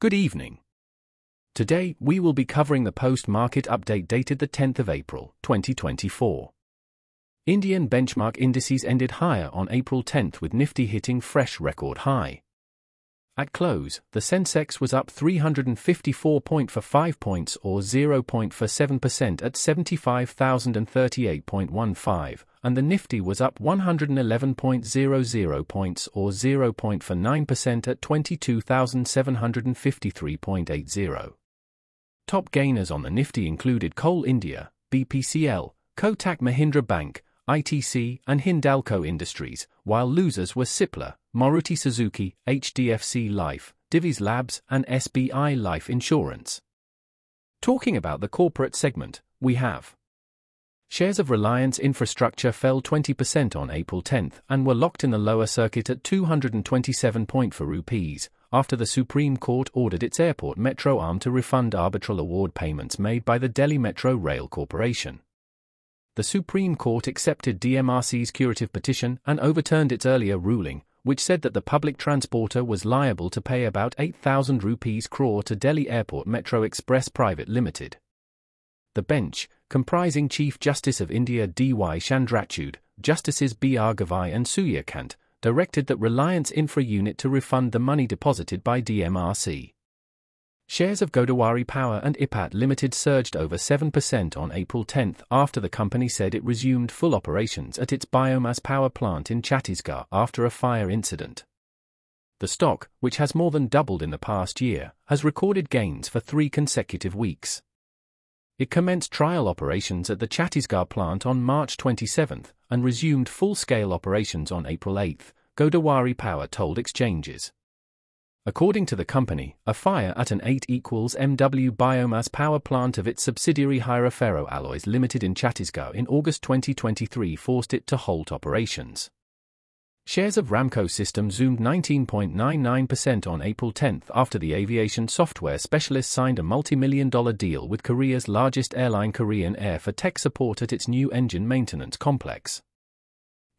Good evening. Today, we will be covering the post-market update dated the 10th of April, 2024. Indian benchmark indices ended higher on April 10th with Nifty hitting fresh record high. At close, the Sensex was up 354 point for 5 points or 0 point for 7% at 75,038.15, and the Nifty was up 111.00 points or 0 point for 9% at 22,753.80. Top gainers on the Nifty included Coal India, BPCL, Kotak Mahindra Bank, ITC, and Hindalco Industries, while losers were Cipla, Maruti Suzuki, HDFC Life, Divi's Labs, and SBI Life Insurance. Talking about the corporate segment, we have Shares of Reliance Infrastructure fell 20% on April 10 and were locked in the lower circuit at 227.4 rupees, after the Supreme Court ordered its airport metro arm to refund arbitral award payments made by the Delhi Metro Rail Corporation. The Supreme Court accepted DMRC's curative petition and overturned its earlier ruling, which said that the public transporter was liable to pay about 8,000 rupees crore to Delhi Airport Metro Express Private Limited. The bench, comprising Chief Justice of India D.Y. Chandrachud, Justices B.R. Gavai and Surya Kant, directed that Reliance Infra Unit to refund the money deposited by DMRC. Shares of Godawari Power and Ispat Limited surged over 7% on April 10 after the company said it resumed full operations at its biomass power plant in Chhattisgarh after a fire incident. The stock, which has more than doubled in the past year, has recorded gains for three consecutive weeks. It commenced trial operations at the Chhattisgarh plant on March 27 and resumed full-scale operations on April 8, Godawari Power told exchanges. According to the company, a fire at an 8 equals MW biomass power plant of its subsidiary Hira Alloys Limited in Chhattisgarh in August 2023 forced it to halt operations. Shares of Ramco System zoomed 19.99% on April 10 after the aviation software specialist signed a multi-million dollar deal with Korea's largest airline Korean Air for tech support at its new engine maintenance complex.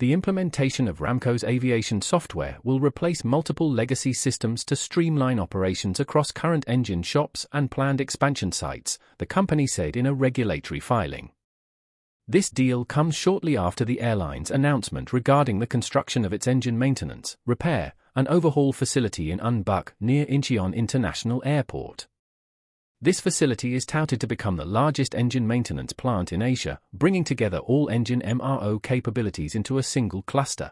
The implementation of Ramco's aviation software will replace multiple legacy systems to streamline operations across current engine shops and planned expansion sites, the company said in a regulatory filing. This deal comes shortly after the airline's announcement regarding the construction of its engine maintenance, repair, and overhaul facility in Unbuk near Incheon International Airport. This facility is touted to become the largest engine maintenance plant in Asia, bringing together all engine MRO capabilities into a single cluster.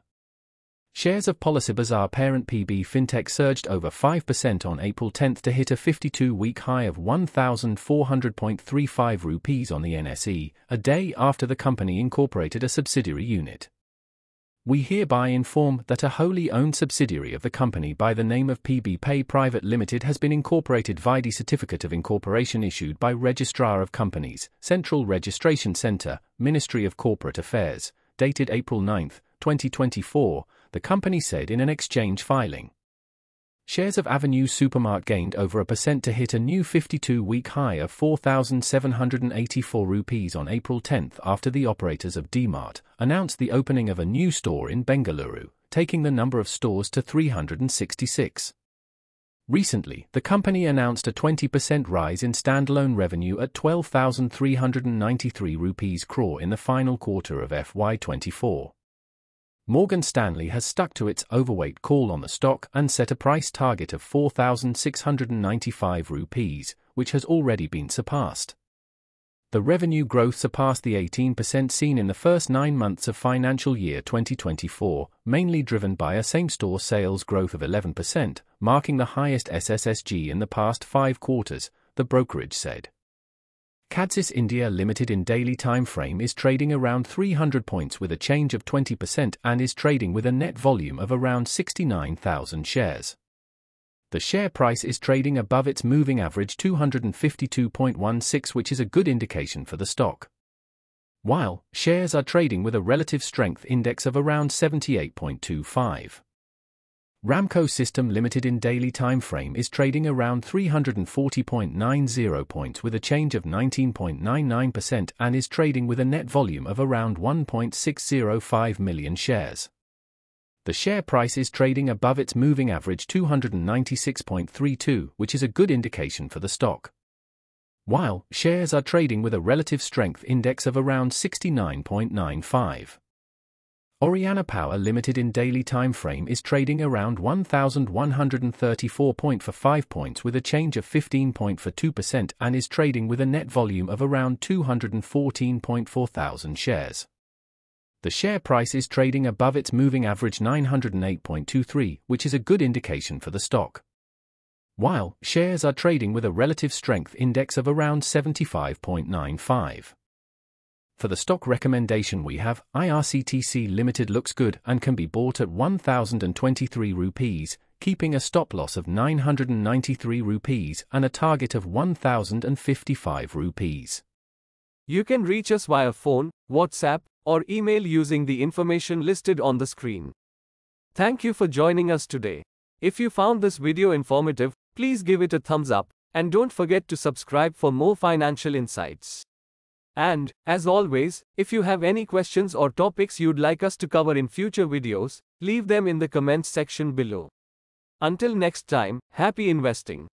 Shares of Policybazaar parent PB Fintech surged over 5% on April 10 to hit a 52-week high of 1,400.35 rupees on the NSE, a day after the company incorporated a subsidiary unit we hereby inform that a wholly owned subsidiary of the company by the name of PB Pay Private Limited has been incorporated via the certificate of incorporation issued by Registrar of Companies, Central Registration Centre, Ministry of Corporate Affairs, dated April 9, 2024, the company said in an exchange filing. Shares of Avenue Supermart gained over a percent to hit a new 52-week high of 4,784 rupees on April 10 after the operators of DMart announced the opening of a new store in Bengaluru, taking the number of stores to 366. Recently, the company announced a 20% rise in standalone revenue at 12,393 rupees crore in the final quarter of FY24. Morgan Stanley has stuck to its overweight call on the stock and set a price target of 4,695 rupees, which has already been surpassed. The revenue growth surpassed the 18% seen in the first nine months of financial year 2024, mainly driven by a same-store sales growth of 11%, marking the highest SSSG in the past five quarters, the brokerage said. Cadsys India Limited in daily time frame is trading around 300 points with a change of 20% and is trading with a net volume of around 69,000 shares. The share price is trading above its moving average 252.16 which is a good indication for the stock. While shares are trading with a relative strength index of around 78.25. Ramco System Limited in daily time frame is trading around 340.90 points with a change of 19.99% and is trading with a net volume of around 1.605 million shares. The share price is trading above its moving average 296.32, which is a good indication for the stock. While shares are trading with a relative strength index of around 69.95. Oriana Power Limited in daily time frame is trading around 1134 point for 5 points with a change of 15 point for 2% and is trading with a net volume of around 214.4 thousand shares. The share price is trading above its moving average 908.23, which is a good indication for the stock. While shares are trading with a relative strength index of around 75.95. For the stock recommendation we have, IRCTC Limited looks good and can be bought at 1023 rupees, keeping a stop loss of 993 rupees and a target of 1055 rupees. You can reach us via phone, WhatsApp, or email using the information listed on the screen. Thank you for joining us today. If you found this video informative, please give it a thumbs up and don't forget to subscribe for more financial insights. And, as always, if you have any questions or topics you'd like us to cover in future videos, leave them in the comments section below. Until next time, happy investing.